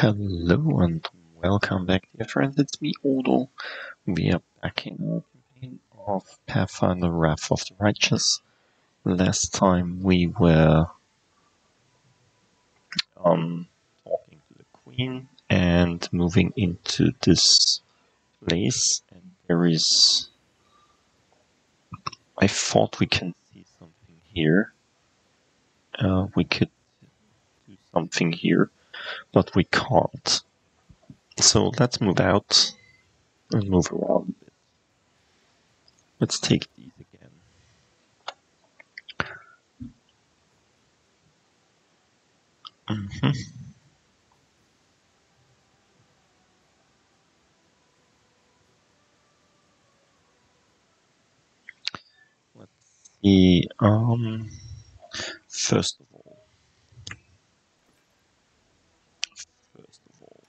Hello and welcome back dear friends, it's me Odo. We are back in our campaign of Pathfinder Wrath of the Righteous. Last time we were um, talking to the Queen and moving into this place and there is... I thought we can see something here. Uh, we could do something here but we can't. So let's move out and move around a bit. Let's take these again. Mm -hmm. Let's see. Um, first of all, first of all,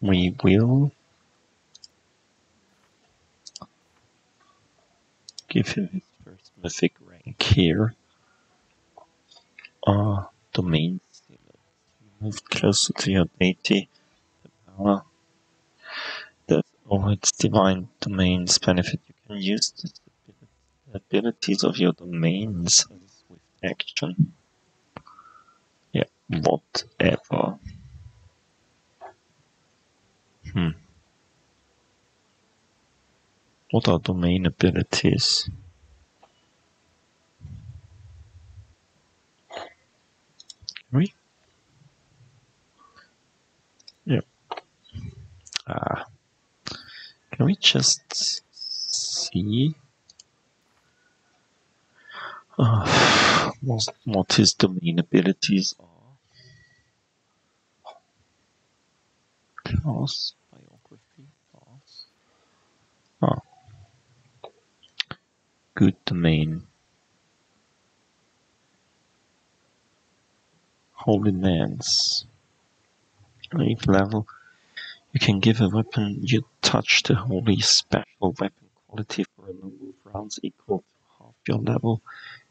we will give him his first mythic rank here. Uh, domain Move closer to your deity. The power that all its divine domains benefit. You can use the abilities of your domains with action. Yeah, whatever. Hmm. What are domain abilities? We? Yeah. Ah. Can we just see uh, what, his domain abilities are? Class. Oh. Good domain. Holy Lance. Eighth level. You can give a weapon you touch the holy special weapon quality for a number of rounds equal to half your level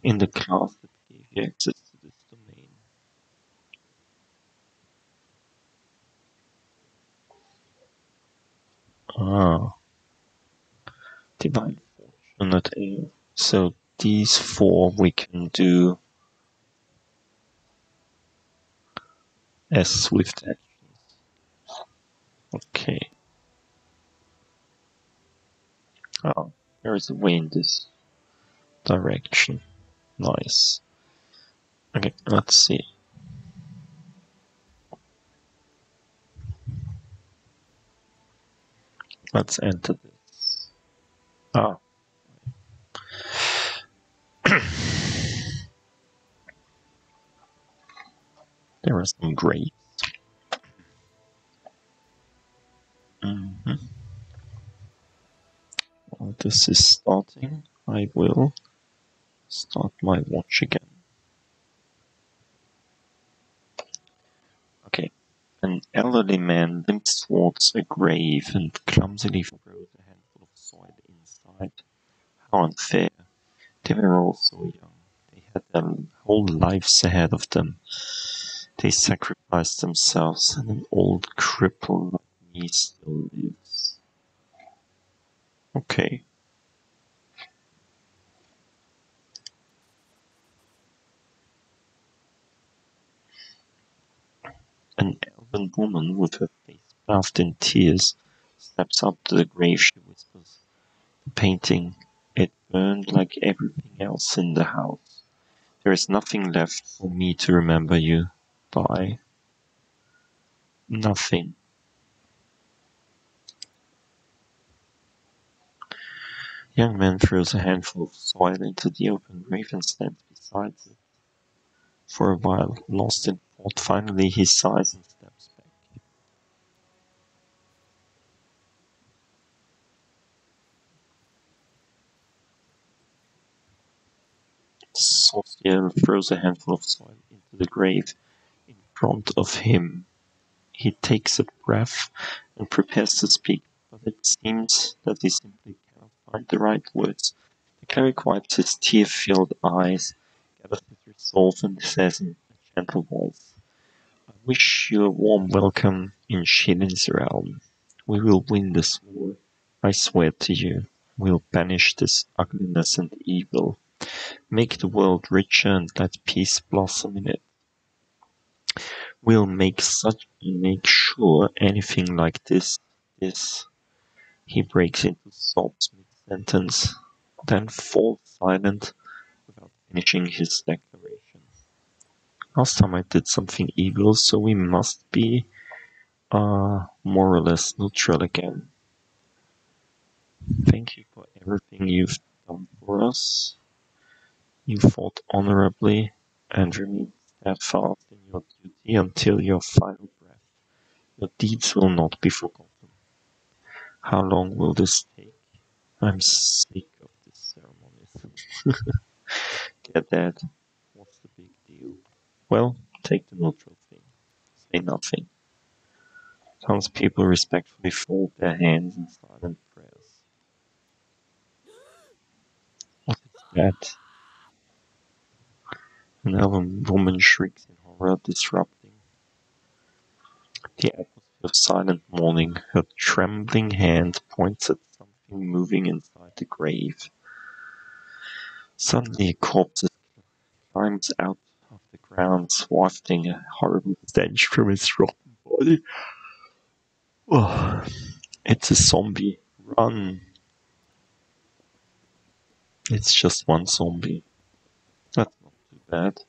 in the class that gave you access to this domain. Ah. Divine Fortune at A. So these four we can do as swift actions. Okay. Oh, there is a way in this direction. Nice. Okay, let's see. Let's enter this. Ah. there are some grapes. Mm -hmm. While this is starting, I will start my watch again. Okay. An elderly man limps towards a grave and clumsily throws a handful of soil How unfair. They were all so young. They had their whole lives ahead of them. They sacrificed themselves, and an old cripple like me still lives. Okay. An elven woman with her face bathed in tears steps up to the grave. She painting, it burned like everything else in the house. There is nothing left for me to remember you by. Nothing. Young man throws a handful of soil into the open grave and stands beside it. For a while, lost in thought, finally he sighs and steps back. Throws a handful of soil into the grave in front of him. He takes a breath and prepares to speak, but it seems that he simply cannot find the right words. The cleric wipes his tear-filled eyes, gathers his resolve and says in a gentle voice, I wish you a warm welcome in Shelyn's realm. We will win this war. I swear to you, we'll banish this ugliness and evil. Make the world richer and let peace blossom in it. We'll make such make sure anything like this is he breaks into sobs mid-sentence, then falls silent without finishing his declaration. Last time I did something evil, so we must be uh, more or less neutral again. Thank you for everything you've done for us. You fought honorably and remained steadfast in your duty until your final breath. Your deeds will not be forgotten. How long will this take? I'm sick of this ceremony. Get that? What's the big deal? Well, take the neutral thing. Say nothing. Townspeople respectfully fold their hands in silent prayers. What is that? Another woman shrieks in horror, disrupting the atmosphere of silent mourning. Her trembling hand points at something moving inside the grave. Suddenly a corpse climbs out of the ground, wafting a horrible stench from its rotten body. Oh, it's a zombie. Run! It's just one zombie. That's bad.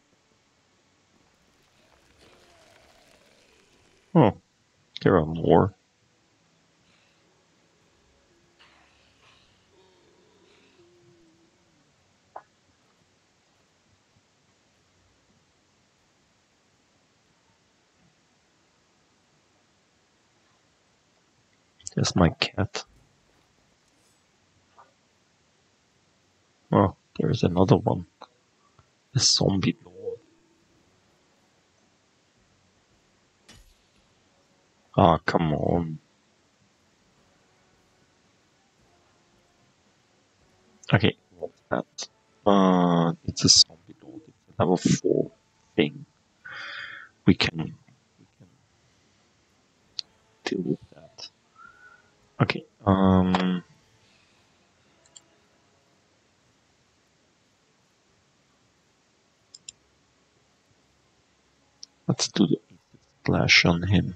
Hmm. Oh, there are more. There's my cat. Oh, there's another one. Zombie lord. Ah, oh, come on. Okay, what's that? Uh, it's a zombie lord. It's a level 4 thing. We can, we can deal with that. Okay, um... Let's do the splash on him.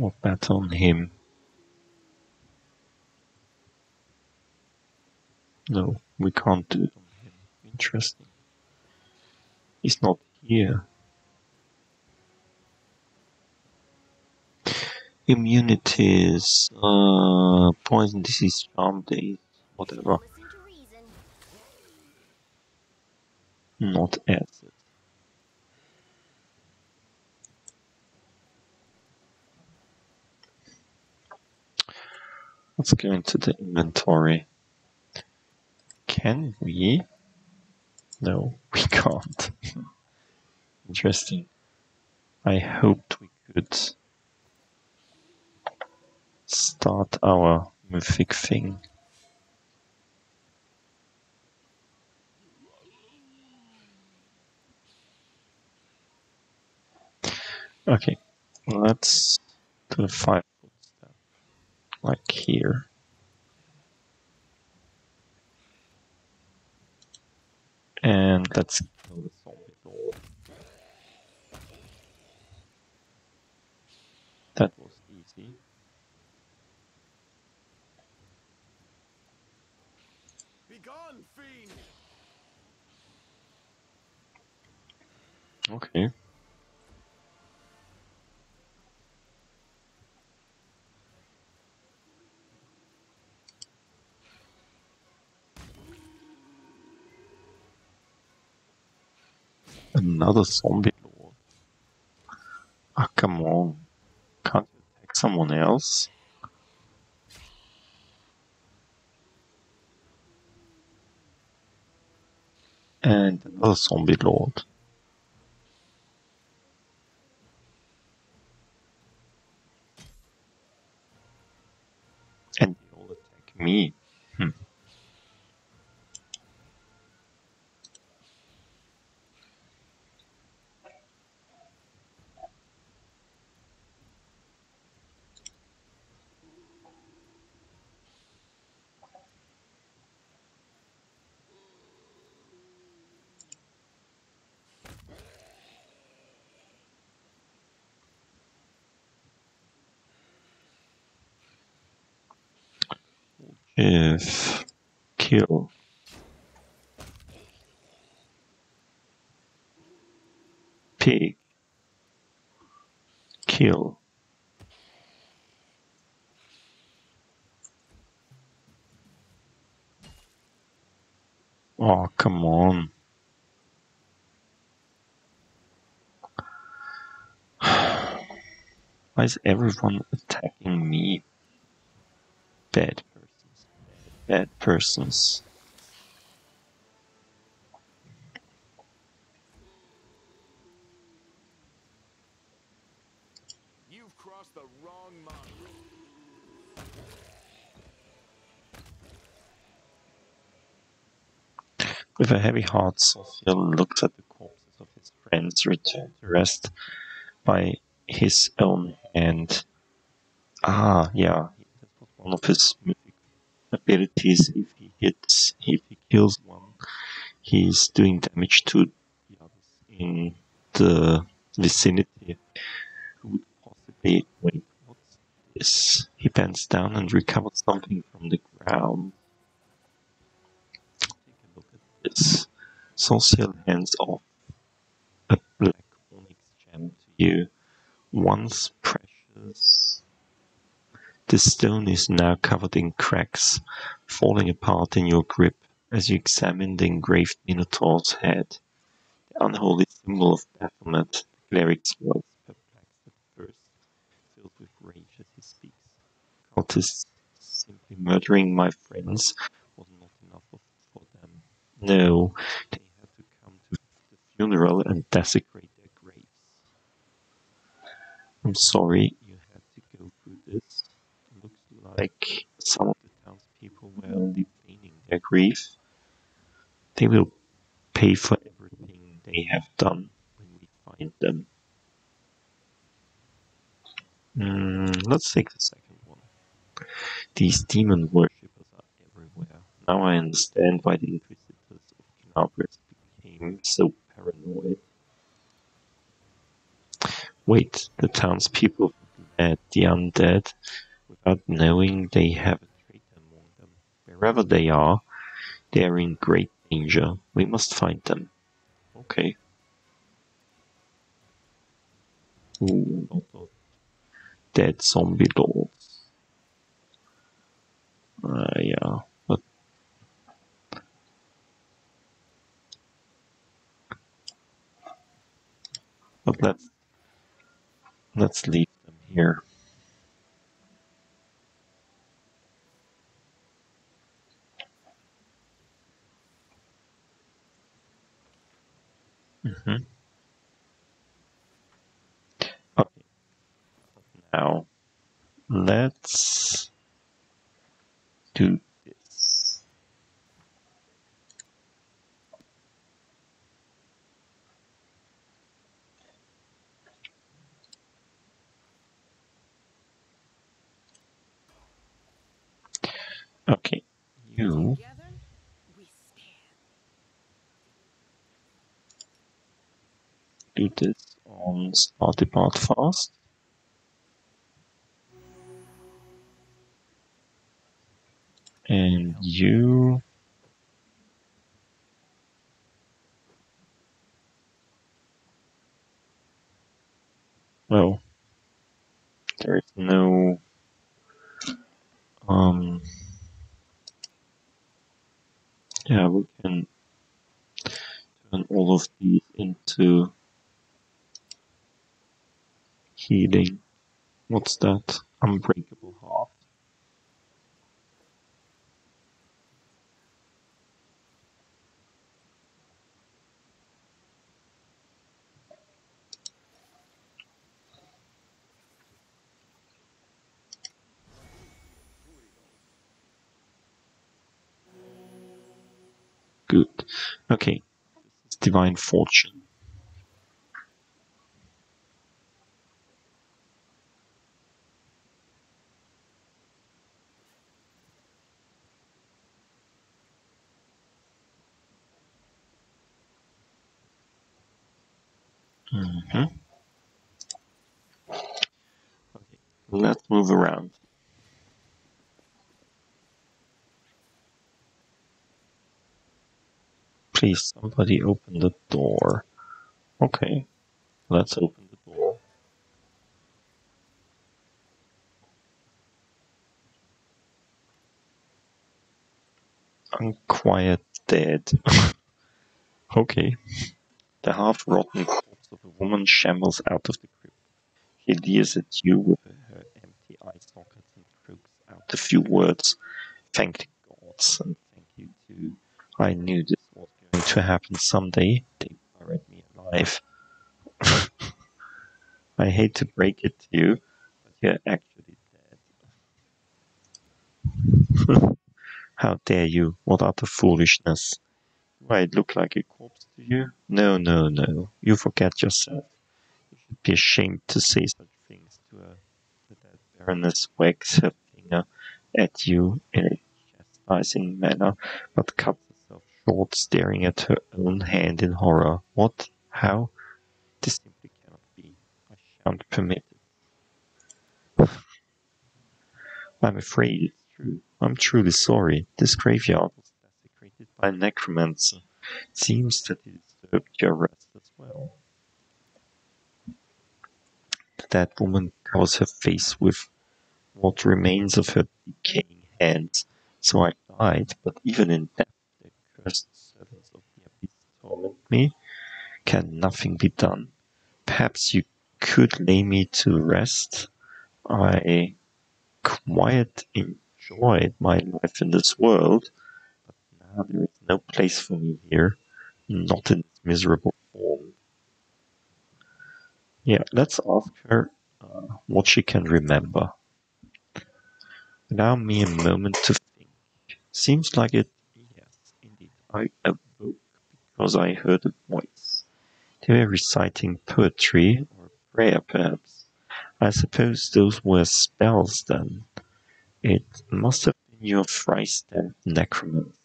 Or bet on him. No, we can't do it on him. Interesting. He's not here. Immunities, uh, poison disease, charm days, whatever. Not acid. Let's go into the inventory. Can we? No, we can't. Interesting. I hoped we could start our mythic thing. Okay, let's do the five like here. And let's kill the zombie lord. That was easy. Begone, fiend! Okay. Another zombie lord. Ah, come on. Can't you attack someone else? And another zombie lord. And they all attack me. Hmm. if kill pig kill Oh, come on. Why is everyone attacking me? Bad. Bad persons. You've crossed the wrong mark. With a heavy heart, Sosiel looks at the corpses of his friends returned to rest by his own hand. Ah, yeah, that was one of his abilities. If he hits, if he kills one, he's doing damage to the others in the vicinity. Who would possibly wait? What's this? He bends down and recovers something from the ground. Take a look at this. Sosiel hands off a black onyx gem to you. Once precious. The stone is now covered in cracks, falling apart in your grip as you examine the engraved Minotaur's head. The unholy symbol of Baphomet, the cleric's voice perplexed at first, filled with rage as he speaks. Cultists simply murdering my friends was not enough for them. No, they had to come to the funeral and desecrate their graves. I'm sorry you had to go through this. It looks like some of the townspeople were only feigning their grief. They will pay for everything they have done when we find them. Mm, let's take the second one. These demon worshippers are everywhere. Now I understand why the Inquisitors of Kenabres became so paranoid. Wait, the townspeople at the undead, without knowing they have a traitor among them. Wherever they are, they are in great danger. We must find them. Okay. Ooh, dead zombie lords. Uh, yeah, but but let's let's leave them here. Mhm. Okay. Now let's do this. Okay, you Together, we stand. This on start depart fast. And you well there is no um yeah we can turn all of these into healing. What's that? Unbreakable heart. Good. Okay. Divine fortune. hmm Okay. Let's move around. Please, somebody open the door. Okay, let's open the door. Unquiet dead. okay. The half-rotten corpse of a woman shambles out of the crypt. She leers at you with her empty eye sockets and croaks out a few words. Thank the gods and thank you too. I knew this to happen someday. They buried me alive. I hate to break it to you, but you're actually dead. How dare you? What utter foolishness. Do I look like a corpse to you? No, no, no. You forget yourself. You should be ashamed to say such things to a The dead Baroness wags her finger at you in a chastising manner, but cuts herself staring at her own hand in horror. What? How? This simply cannot be. I shan't permit it. I'm afraid it's true. I'm truly sorry. This graveyard was desecrated by a necromancer. It seems that he disturbed your rest as well. The dead woman covers her face with what remains of her decaying hands. So I died, but even in death the servants of torment me. Can nothing be done? Perhaps you could lay me to rest? I quite enjoyed my life in this world, but now there is no place for me here, not in this miserable form. Yeah, let's ask her uh, what she can remember. Allow me a moment to think. Seems like it. I awoke because I heard a voice. They were reciting poetry or prayer, perhaps. I suppose those were spells then. It must have been your thrice-stamped necromancer.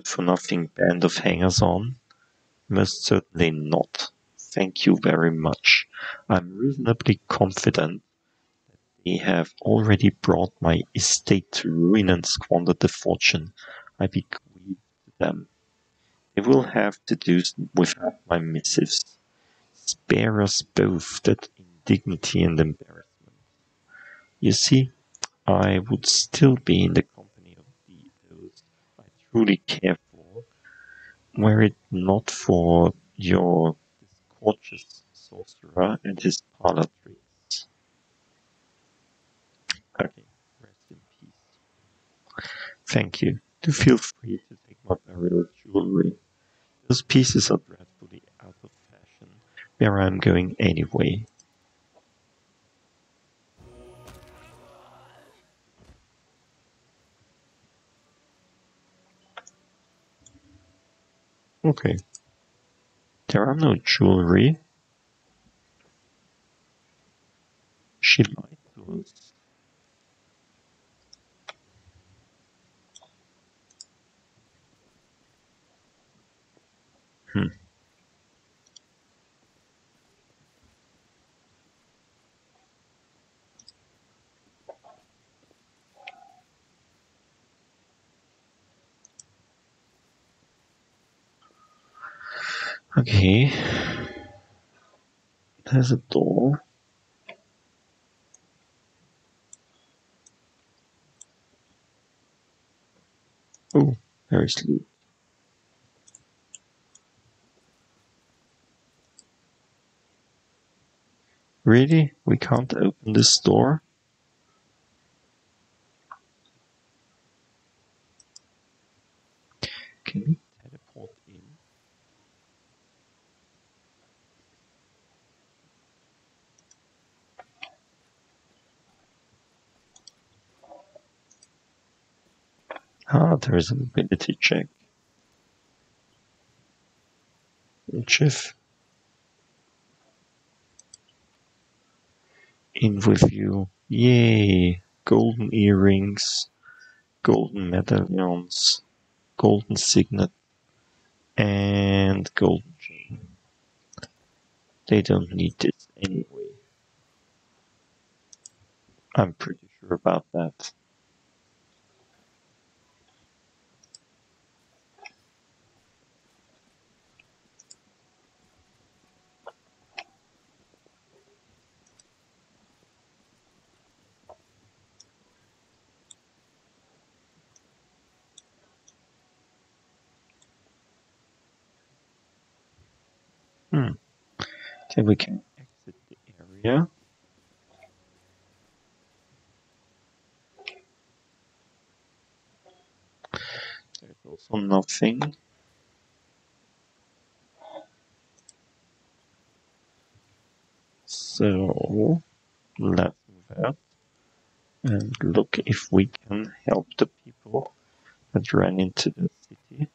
Good-for-nothing band of hangers-on? Most certainly not. Thank you very much. I'm reasonably confident that they have already brought my estate to ruin and squandered the fortune I bequeathed them. They will have to do without my missives. Spare us both that indignity and embarrassment. You see, I would still be in the company of the, those I truly care for, were it not for your discourteous sorcerer and his parlor. Okay, rest in peace. Thank you. Do feel free to take my burial jewelry. Those pieces are dreadfully out of fashion, where I'm going anyway. Okay. There are no jewelry. She lied to us. Hmm. Okay. There's a door. Oh, there is loot. Really? We can't open this door? Can we teleport in? Ah, there is a mobility check. Chief. In with you. Yay! Golden earrings, golden medallions, golden signet, and golden chain. They don't need this anyway. I'm pretty sure about that. Hmm. We can exit the area. There's also nothing. So let's move out and look if we can help the people that ran into the city.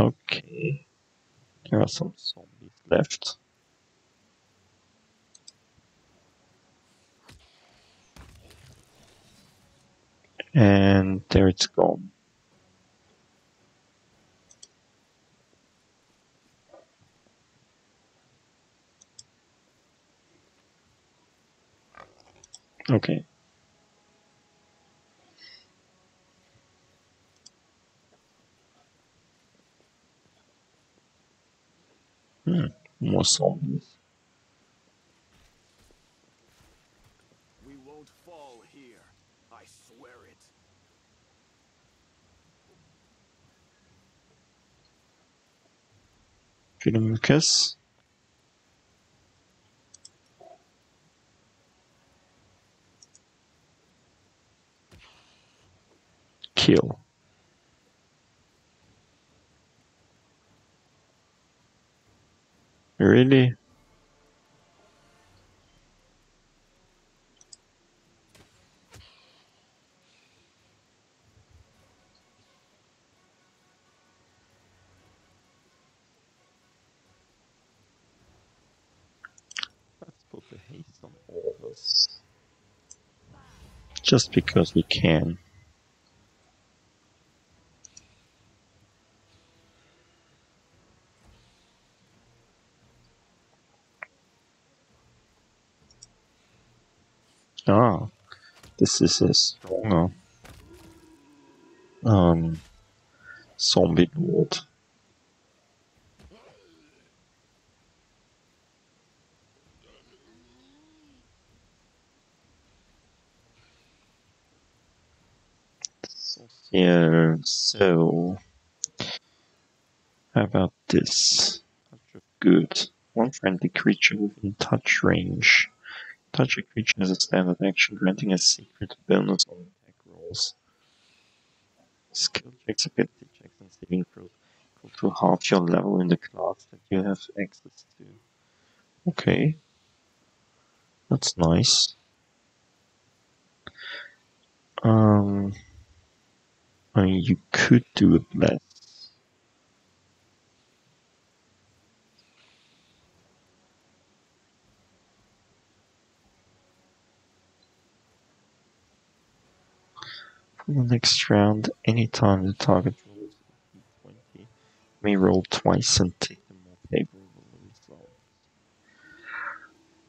Okay, there are some zombies left. And there it's gone. Okay. Hmm, more zombies. We won't fall here. I swear it. Philomucus. Kill. Really? Let's put the haste on all of us. Just because we can. Ah, this is a stronger um, zombie lord. Yeah, so how about this? Good. One friendly creature within touch range. Touch a creature as a standard action, granting a secret bonus on attack rolls. Skill checks, ability checks, and saving throws equal to half your level in the class that you have access to. Okay. That's nice. Um, I mean, you could do it less. The next round, anytime the target rolls a d20, may roll twice and take the more favorable result.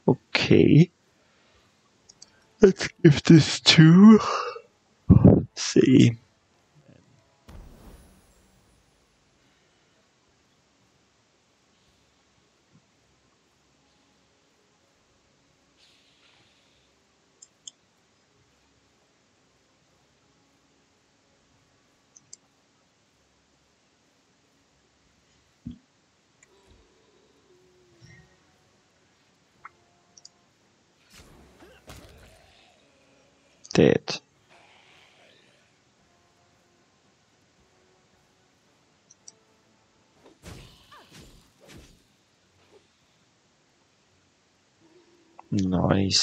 Okay. Let's give this to. Let's see.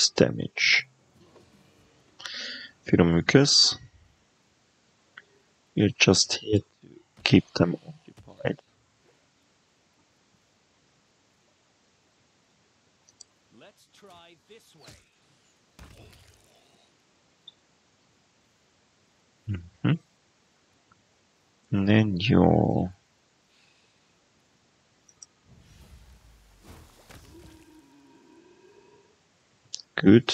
6 damage. Firomukis, you're just here to keep them occupied. Let's try this way. Mm -hmm. And then your good.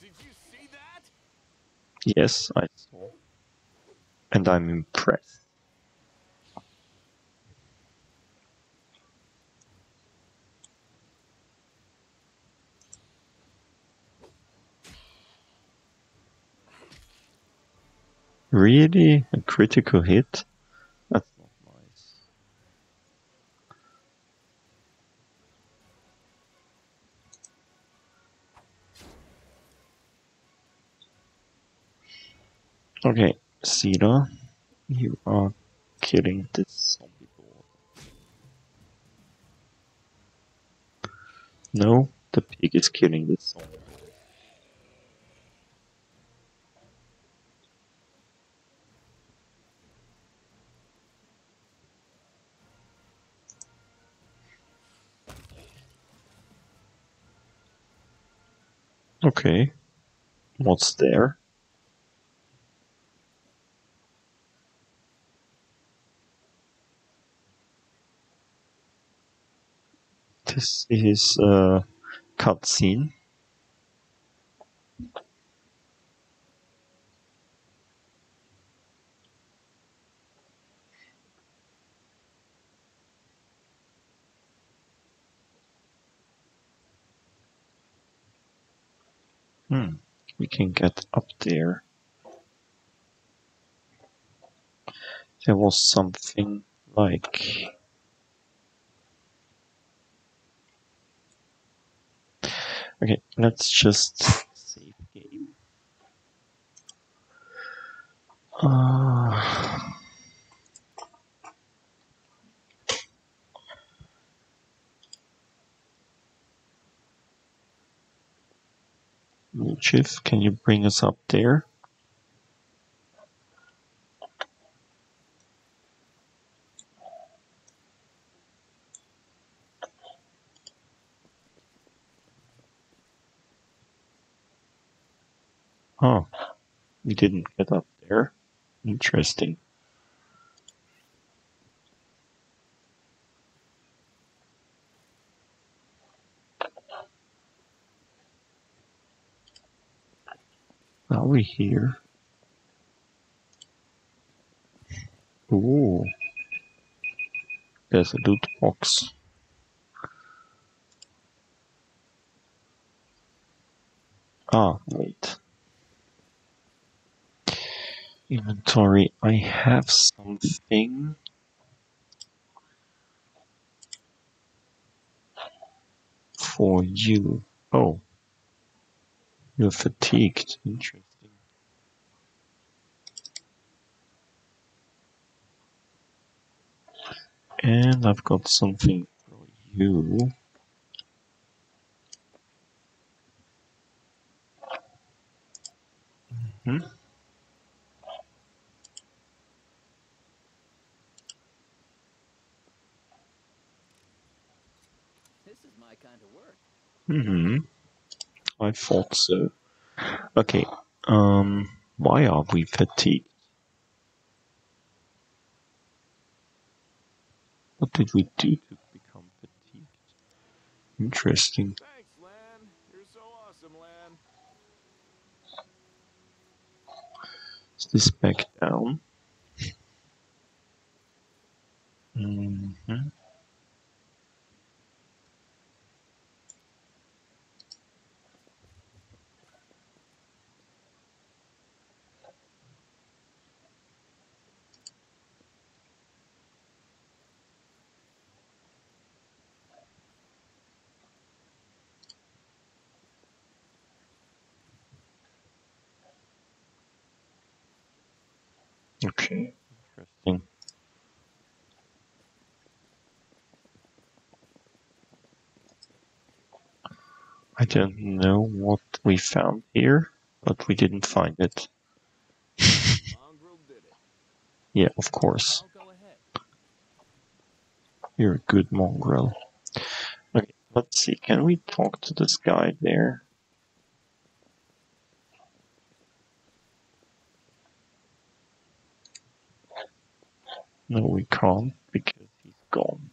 Did you see that? Yes, I saw. And I'm impressed. Really? A critical hit? That's not nice. Okay, Sita, you are killing this zombie board. No, the pig is killing this zombie. Okay. What's there? This is a cutscene. Hmm. We can get up there. There was something like Okay, let's just save game. Uh, Chief, can you bring us up there? Oh, we didn't get up there. Interesting. We here? Ooh. There's a loot box. Ah, wait. Inventory. I have something. For you. Oh. You're fatigued. Interesting. And I've got something for you. Hmm? This is my kind of work. hmm I thought so. Okay. Um. Why are we fatigued? What did we do to become fatigued? Interesting. Thanks, Lann. You're so awesome, Lann. Is this back down? hmm Okay. Interesting. I don't know what we found here, but we didn't find it. Mongrel did it. Yeah, of course. I'll go ahead. You're a good mongrel. Okay, let's see. Can we talk to this guy there? No, we can't because he's gone.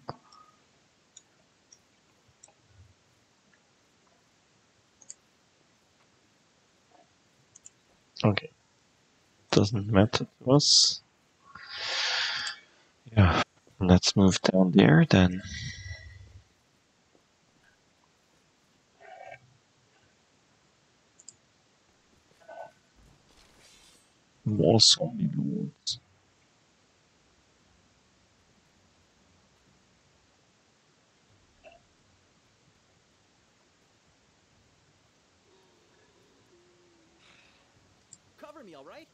Okay. Doesn't matter to us. Yeah. Let's move down there then. More zombie lords. Cover me, all right?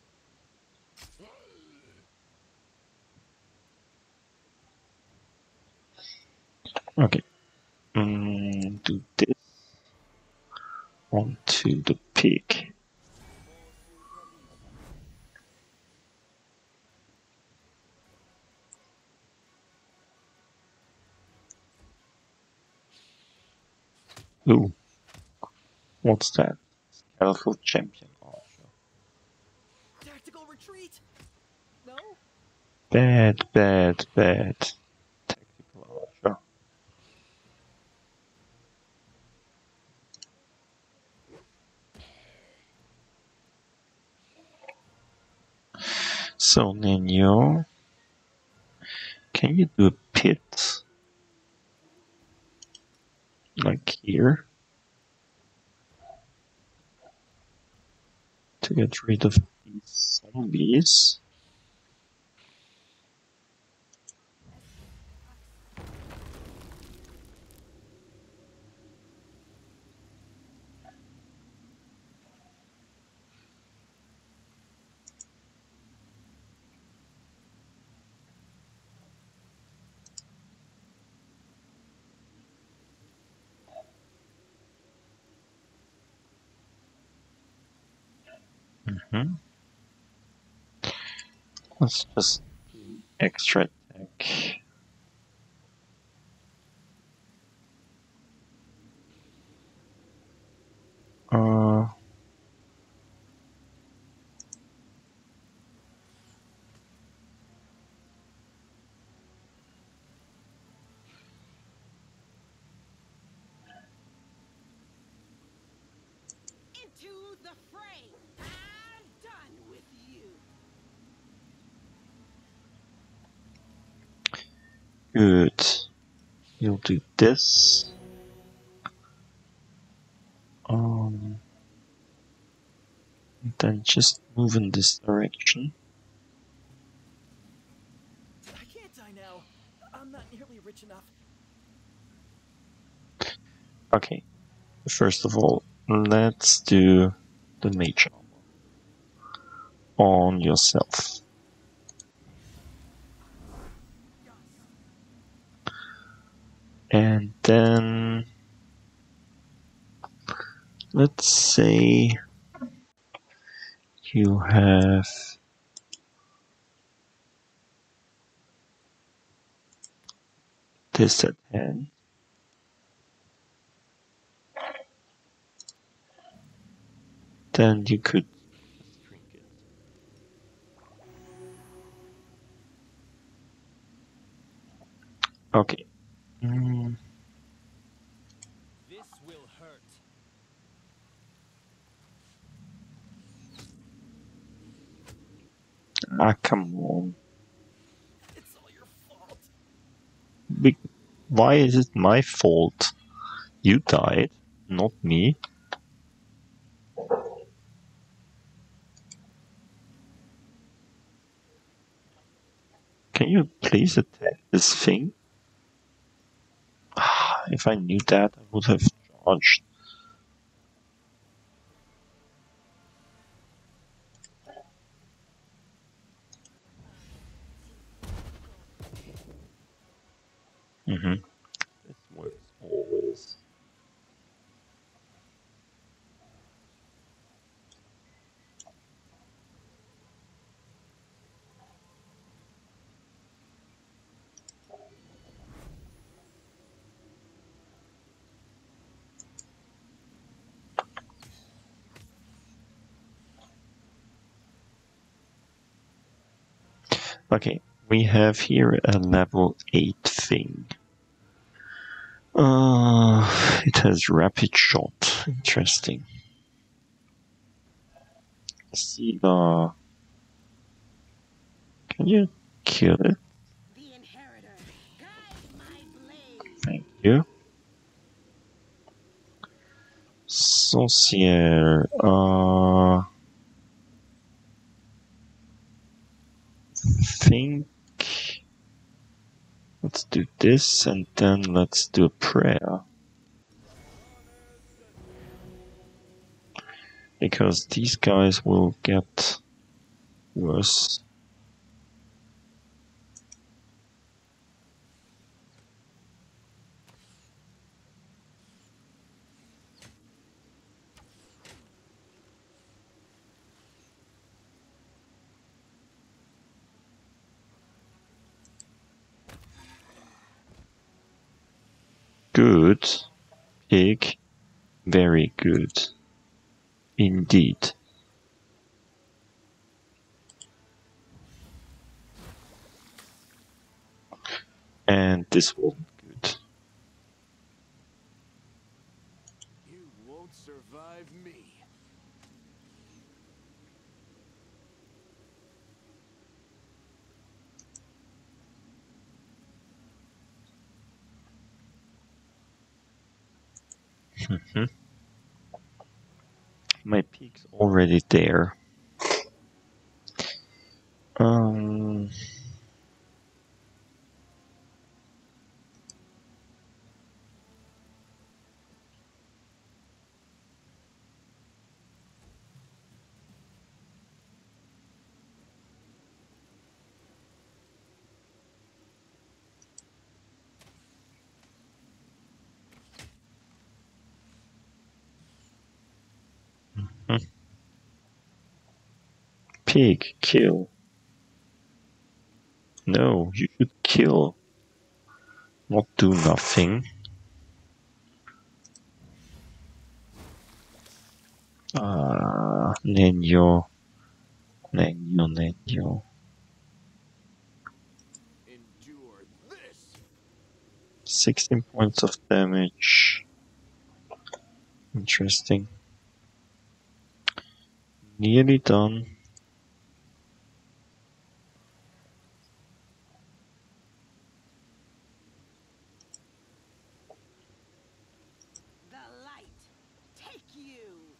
Okay. Mm, do this onto the pig. Ooh. What's that? Skeletal champion archer. Tactical retreat. No. Bad, bad, bad. Tactical archer. So Nenio, can you do a pit? Like here? To get rid of these zombies? hmm Let's just extra attack. Good. You'll do this. Um, and then just move in this direction. I can't die now. I'm not nearly rich enough. Okay. First of all, let's do the mage on yourself. And then let's say you have this at hand. Then you could. Okay. Mm, This will hurt. Ah, come on. It's all your fault. Be- why is it my fault? You died, not me. Can you please attack this thing? Ah, If I knew that, I would have charged. Mm-hmm. This works always. Okay, we have here a level 8 thing. Uh, it has rapid shot. Interesting. See the. Can you kill it? Thank you. Sosiel. Uh. Think. Let's do this and then let's do a prayer. Because these guys will get worse. Good. Pig. Very good. Indeed. And this will be good. You won't survive me. Mhm. My pig's already there. Um. Pig, kill. No, you should kill. Not do nothing. Ah, Nenio. Nenio, Nenio. Endure this. 16 points of damage. Interesting. Nearly done. The light. Take you.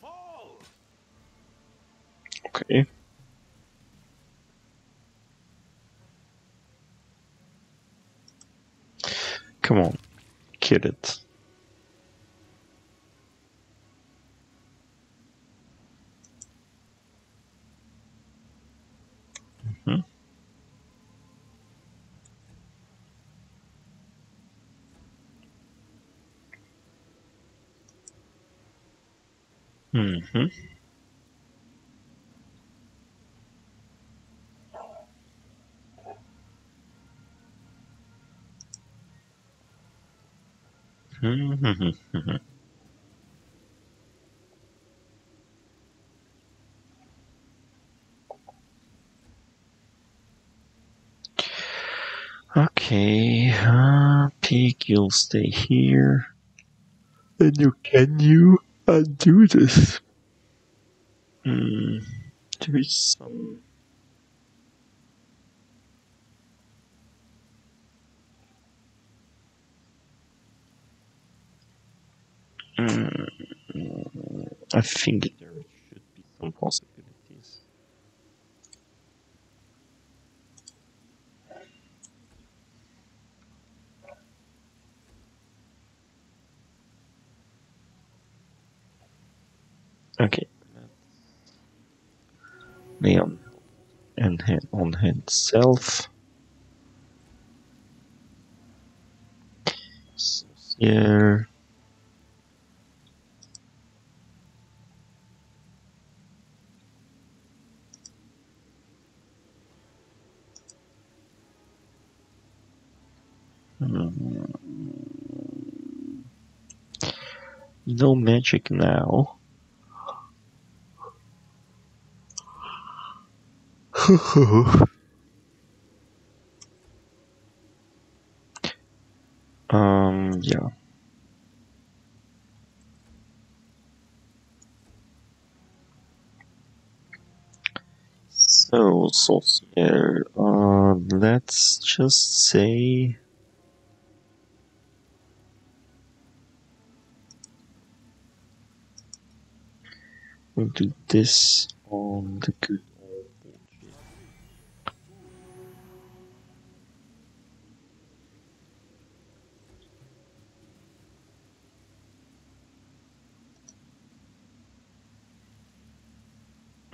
Fall! Come on, kill it. Mhm. Mhm. Okay, uh, Pig, you'll stay here. And you can you undo this? Hmm, there is some. Hmm, I think there should be some possibilities. Okay. Leon and on himself. Here. no magic now. um, yeah. So, Sosiel, uh, let's just say do this on the good old.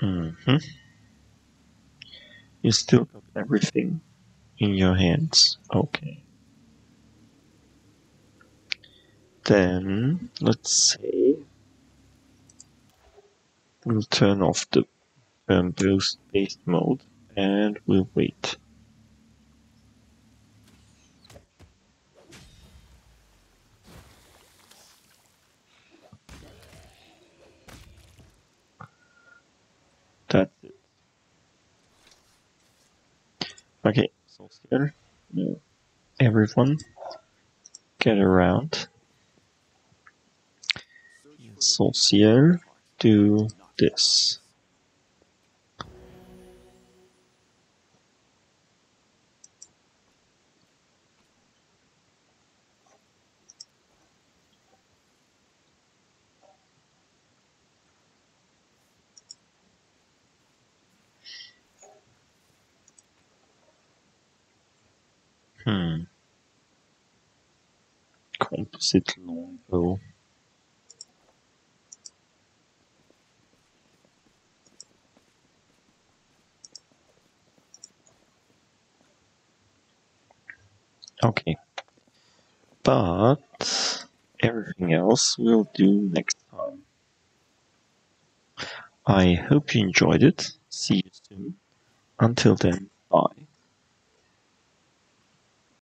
Mm-hmm. You still got everything in your hands. Okay. Then, let's say we'll turn off the um, based mode and we'll wait. That's it. Okay, so here, everyone get around. Sosiel, do this. Hmm. Composite longbow. Okay. But everything else we'll do next time. I hope you enjoyed it. See you soon. Until then, bye.